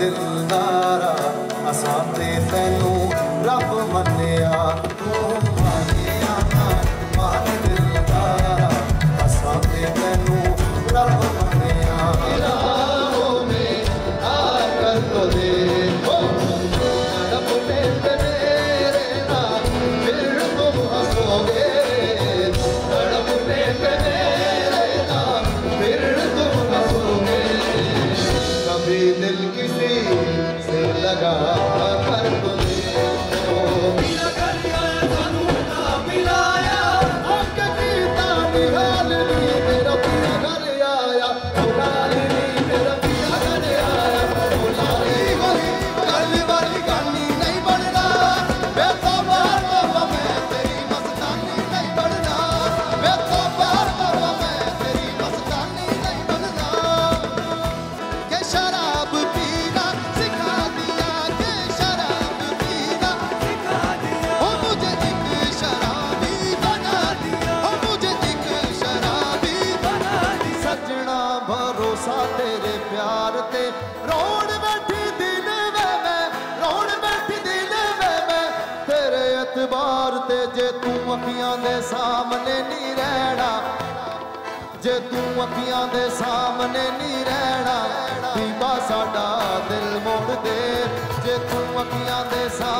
ਦਿਲਦਾਰਾ ਅਸਾਂ ਤੇ ਤੈਨੂੰ ਰੱਬ ਮੰਨਿਆ ਤੂੰ ਮੰਨਿਆ ਨਾ ਮਾਨ ਦਿਲਦਾਰਾ ਅਸਾਂ ਤੇ ਤੈਨੂੰ ਰੱਬ ਮੰਨਿਆ ਰਾਹੋਂ ਮੇ ਆ ਕਰ ਤੋ ਦੇ मिलाया ڪو وي ڏا گريا ਭਰੋਸਾ ਤੇਰੇ ਪਿਆਰ ਤੇ। ਰੋਣ ਬੈਠੀ ਦਿਨ ਵੇ ਮੈਂ, ਰੋਣ ਬੈਠੀ ਦਿਨ ਵੇ ਮੈਂ। ਤੇਰੇ ਇਤਬਾਰ ਤੇ ਜੇ ਤੂੰ ਅੱਖੀਆਂ ਦੇ ਸਾਹਮਣੇ ਨਹੀਂ ਰਹਿਣਾ, ਜੇ ਤੂੰ ਅੱਖੀਆਂ ਦੇ ਸਾਹਮਣੇ ਨਹੀਂ ਰਹਿਣਾ ਦੀਵਾ ਸਾਡਾ ਦਿਲ ਮੋੜ ਦੇ। ਜੇ ਤੂੰ ਅੱਖੀਆਂ ਦੇ ਸਾਹਮਣੇ